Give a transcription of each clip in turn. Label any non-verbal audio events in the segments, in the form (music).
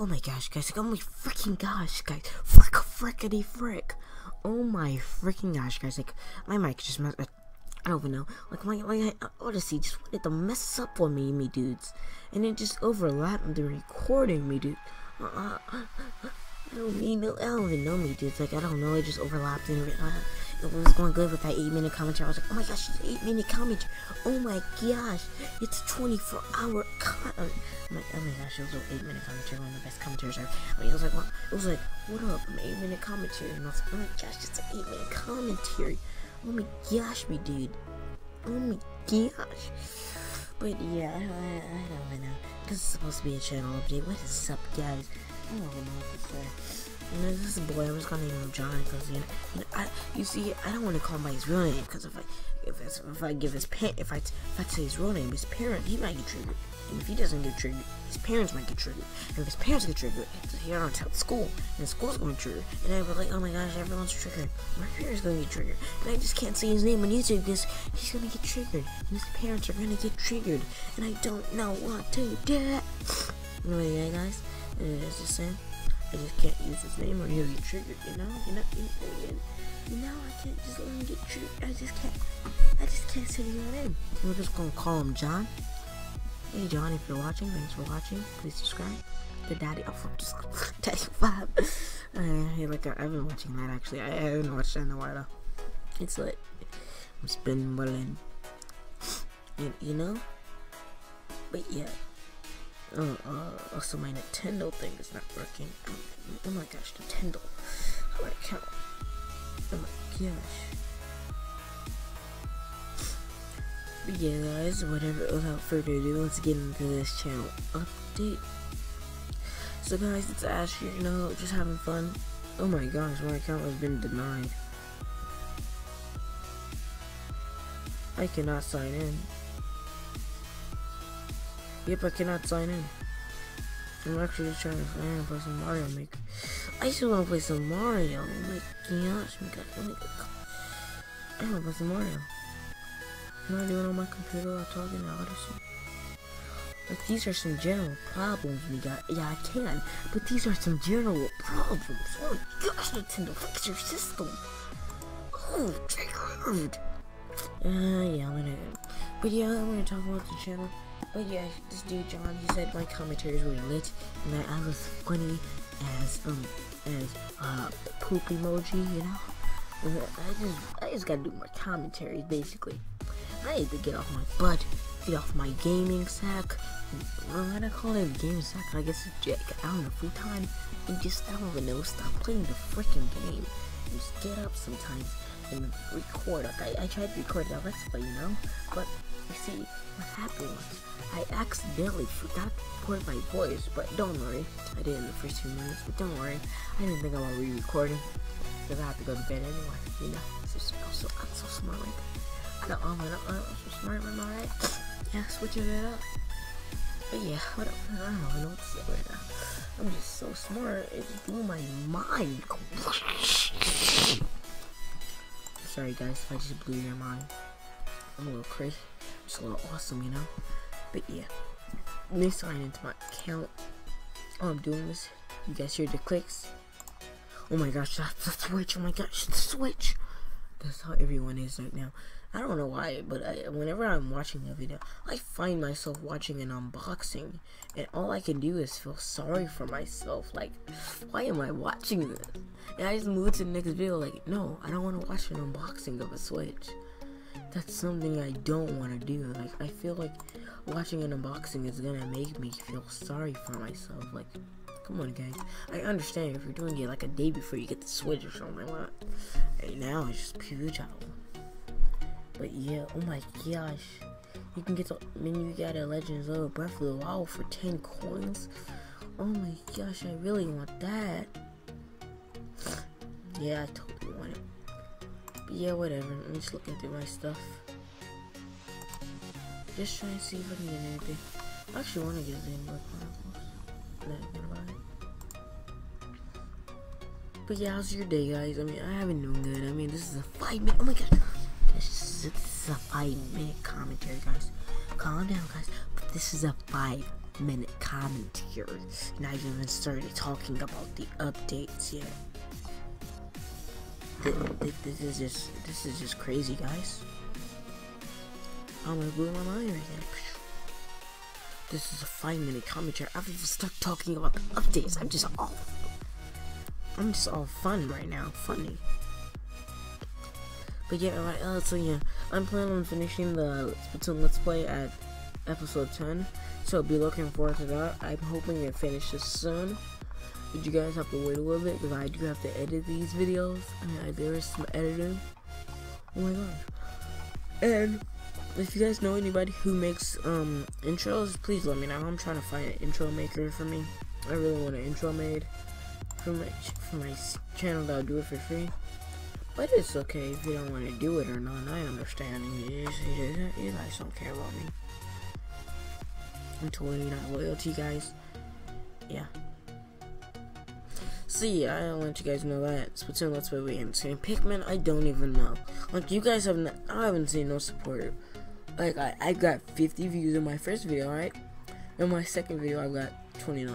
oh my gosh, guys, like, oh my freaking gosh, guys, frick, frickety frick. Oh my freaking gosh, guys, like, my mic just messed, up. I don't even know, like, my, my Audacity just wanted to mess up on me, me dudes, and it just overlapped the recording, me dude. Uh, I don't mean, I don't even know me, dudes, like, I don't know, it just overlapped and uh, it was going good with that 8 minute commentary. I was like, oh my gosh, it's 8 minute commentary. Oh my gosh, it's 24 hour. Com- I'm like, oh my gosh, it was an 8 minute commentary, one of the best commentaries ever. I mean, it was like, what? It was like, what up, an 8 minute commentary. And I was like, oh my gosh, it's an 8 minute commentary. Oh my gosh, me dude. Oh my gosh. But yeah, I, I, I don't know. This is supposed to be a channel update. What is up, guys? I don't know what to say. This is a boy. I'm just gonna name him John because you know, you know, I, you see, I don't want to call him by his real name because if I, if, if I give his parent, if I, if I say his real name, his parent, he might get triggered. And if he doesn't get triggered, his parents might get triggered. And if his parents get triggered, so he don't tell school, and the school's going to trigger. And I'd be like, oh my gosh, everyone's triggered. My parents gonna get triggered. And I just can't say his name on YouTube because he's gonna get triggered. And his parents are gonna get triggered. And I don't know what to do. (sighs) Anyway, yeah, guys, it's just saying. I just can't use his name or he'll get triggered, you know? You know, you you know I can't just let him get triggered. I just can't, I just can't say your name. We're just gonna call him John. Hey John, if you're watching, thanks for watching. Please subscribe. The Daddy, oh, (laughs) just Daddy hey, like I, have been watching that actually. I, haven't watched that in a while. Though. It's like I'm spinning you, you know. But yeah. Uh, uh, also my Nintendo thing is not working. Oh, oh my gosh, Nintendo. Do I count? Oh my gosh. But yeah, guys, whatever, without further ado, let's get into this channel update. So guys, it's Ash here, you know, just having fun. Oh my gosh, my account has been denied. I cannot sign in. Yep, I cannot sign in. I'm actually just trying to and play some Mario Maker. I just want to play some Mario. Oh my gosh, my god, oh my god. I want to play some Mario. I'm not doing on my computer or talking to Audacity. Like, these are some general problems we got. Yeah, I can, but these are some general problems. Oh my gosh, Nintendo, fix your system. Oh, triggered. Uh, yeah, I'm gonna. But yeah, I'm gonna talk about the channel. But yeah, this dude John, he said my commentaries were lit and that I was funny as um as uh poop emoji, you know. And I just I just gotta do more commentaries basically. I need to get off my butt, get off my gaming sack. What do I call it? a Gaming sack? I guess it's I don't know, full time. And just I don't even know. Stop playing the freaking game. Just get up sometimes and record. I, tried to record that let's play, you know, but you see what happened was I accidentally forgot to record my voice, but don't worry. I did in the first few minutes, but don't worry. I didn't think about re-recording because I have to go to bed anyway. You know, so, I'm so I'm so smart right I'm so smart, am I right? Yeah, switching it up. But yeah, what up? I don't even know what to say right now. I'm just so smart. It blew my mind. (laughs) Sorry guys, if I just blew your mind. I'm a little crazy. Just a little awesome, you know? But yeah, let me sign into my account. Oh, I'm doing this. You guys hear the clicks? Oh my gosh, that's the switch. Oh my gosh, the switch. That's how everyone is right now. I don't know why, but I, whenever I'm watching a video, I find myself watching an unboxing, and all I can do is feel sorry for myself. Like, why am I watching this? And I just move to the next video. Like, no, I don't want to watch an unboxing of a Switch that's something I don't want to do. Like, I feel like watching an unboxing is gonna make me feel sorry for myself. Like, come on, guys. I understand if you're doing it like a day before you get the Switch or something like that. Right now, it's just futile. But yeah, oh my gosh. You can get the menu you got a Legends of Breath of the Wild for 10 coins. Oh my gosh, I really want that. Yeah, I totally want it yeah, whatever. I'm just looking through my stuff. Just trying to see if I can get anything. I actually want to get Xenoblade Chronicles. Not gonna. But yeah, how's your day, guys? I mean, I haven't doing good. I mean, this is a five minute. Oh my god, this is a five minute commentary, guys. Calm down, guys. But this is a five minute commentary. Haven't even started talking about the updates yet. This is just this is just crazy, guys. Oh my blew my mind right now. This is a five minute commentary. I've even stuck talking about the updates. I'm just all I'm just all fun right now. Funny. But yeah, right, uh, so yeah, I'm planning on finishing the Splatoon Let's Play at episode 10. So be looking forward to that. I'm hoping to finish this soon. But you guys have to wait a little bit because I do have to edit these videos. And there is some editing. Oh my gosh. And if you guys know anybody who makes um intros, please let me know. I'm trying to find an intro maker for me. I really want an intro made for my for my channel that'll do it for free. But it's okay if you don't want to do it or not. I understand. You, you guys don't care about me. I'm totally not loyal to you guys. Yeah. See, I don't want you guys to know that Splatoon Let's Play we haven't Pikmin. I don't even know. Like you guys have, not, I haven't seen no support. Like I, I got 50 views in my first video, right? In my second video, I got 29.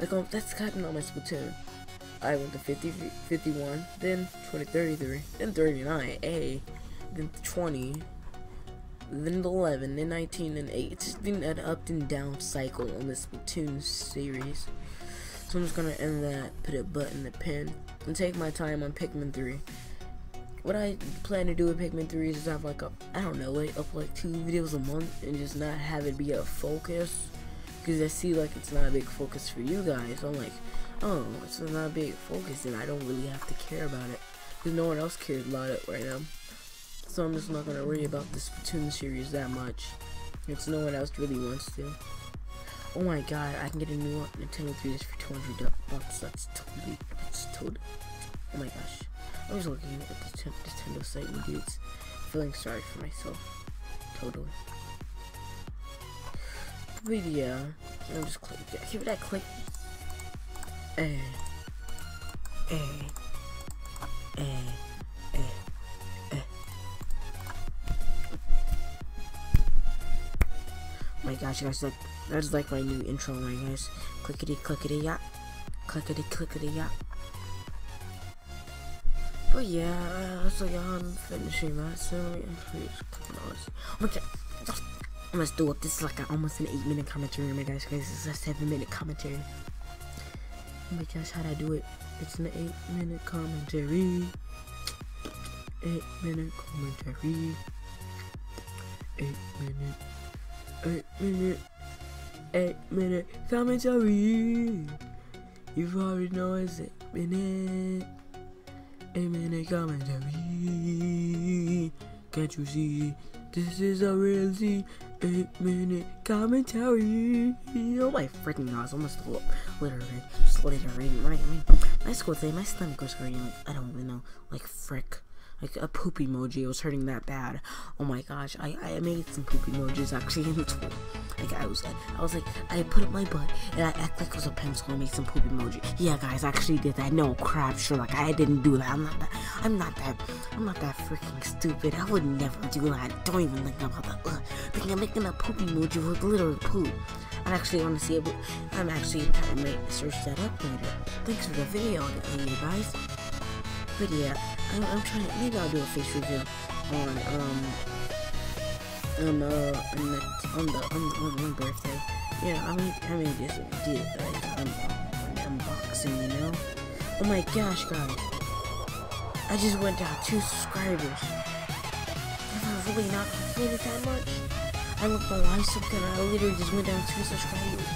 Like um, that's happening on my Splatoon. I went to 50, 51, then 20, 33, then 39, A, then 20, then 11, then 19, then 8. It's just been an up and down cycle on this Splatoon series. So I'm just gonna end that, put a butt in the pen, and take my time on Pikmin 3. What I plan to do with Pikmin 3 is have like a, I don't know, like up like two videos a month and just not have it be a focus. Because I see like it's not a big focus for you guys. So I'm like, oh, it's not a big focus and I don't really have to care about it. Because no one else cares about it right now. So I'm just not going to worry about the Splatoon series that much. Because no one else really wants to. Oh my god, I can get a new Nintendo 3DS for 200 bucks. That's totally, that's totally, oh my gosh. I was looking at the Nintendo site and dudes, feeling sorry for myself. Totally. But yeah, I'm just click, give it that click. Eh. Eh. Eh. Eh. Eh. My gosh, guys, like that's like my new intro line, guys. Clickety clickety yap. Clickety clickety yap. But yeah, so yeah, I'm finishing that soon. Okay, let's do it. This is like a, almost an 8 minute commentary, my guys. guys. This is a 7 minute commentary. My gosh, how'd I do it? It's an 8 minute commentary. 8 minute commentary. 8 minute. 8 minute eight minute commentary. You already know it's eight minute, eight minute commentary. Can't you see? This is a really eight minute commentary. Oh my freaking gosh, almost literally, just literally. I mean, my school thing, my stomach was hurting. Like I don't even know, like frick like a poop emoji. It was hurting that bad. Oh my gosh, I, I made some poop emojis actually (laughs) in the tool. Like I was I was like I put up my butt and I act like it was a pencil and made some poop emoji. Yeah guys, I actually did that. No crap, sure like I didn't do that. I'm not that I'm not that I'm not that freaking stupid. I would never do that. Don't even think about that. Ugh. Thinking I'm making a poop emoji with literal poop. I actually want to see it. but I'm actually gonna search that up later. Thanks for the video, guys. But yeah, I'm, I'm trying. To, maybe I'll do a face review on um on uh on the on the on, on my birthday. Yeah, I mean I mean just did like um, an unboxing, you know. Oh my gosh, guys! I just went down two subscribers. I really not completed that much. I looked on live subscribe I literally just went down two subscribers.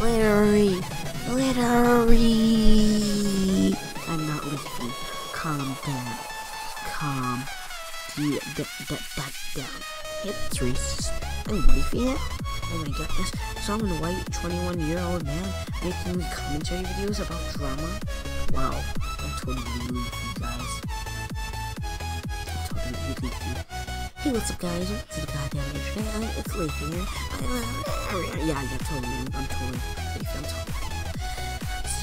Literally, literally. I'm not listening calm down. Calm yeah, that, that, that down. Hit three. I'm leafy it. Oh my I'm a white 21 year old man making commentary videos about drama. Wow. I'm totally leafy, guys. I'm totally leafy. Hey, what's up, guys? What's the goddamn internet? It's Leafy here. Yeah, yeah, totally. I'm totally. I'm totally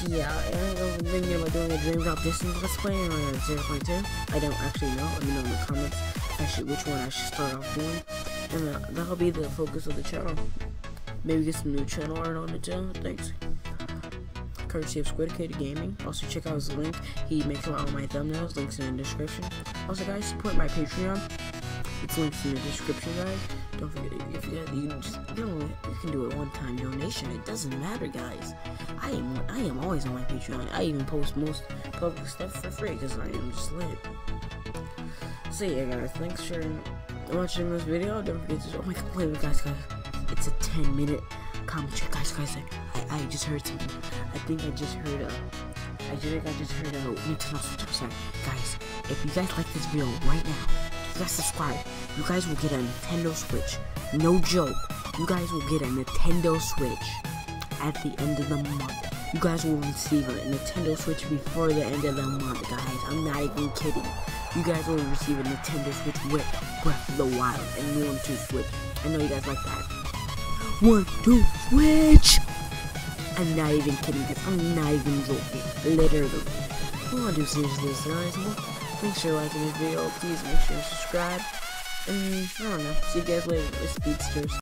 yeah, I'm thinking about doing a Dream Drop Distance Let's Play or 0.2. I don't actually know. Let me know in the comments actually which one I should start off doing. And uh, that'll be the focus of the channel. maybe get some new channel art on it too. Thanks. Courtesy of Squid Kid Gaming. Also check out his link. He makes all my thumbnails. Links in the description. Also guys, support my Patreon. It's linked in the description, guys. Don't forget if you, you can just you know you can do a one-time donation. It doesn't matter, guys. I am I am always on my Patreon. I even post most public stuff for free because I am just lit. So yeah, guys, thanks for watching this video. Don't forget to oh my god, wait, guys, guys, it's a 10 minute comment check, guys, guys. I, I just heard something. I think I just heard uh, I think I just heard a uh, Nintendo Switch. Sorry, guys. If you guys like this video right now, guys subscribe, you guys will get a Nintendo Switch. No joke. You guys will get a Nintendo Switch at the end of the month. You guys will receive a Nintendo Switch before the end of the month, guys. I'm not even kidding. You guys will receive a Nintendo Switch with Breath of the Wild and New one two Switch. I know you guys like that. One two Switch. I'm not even kidding, guys. I'm not even joking. Literally. Well, I'll do guys. Well, thanks for watching this video. Please make sure to subscribe. And I don't know. See you guys later with Speedsters.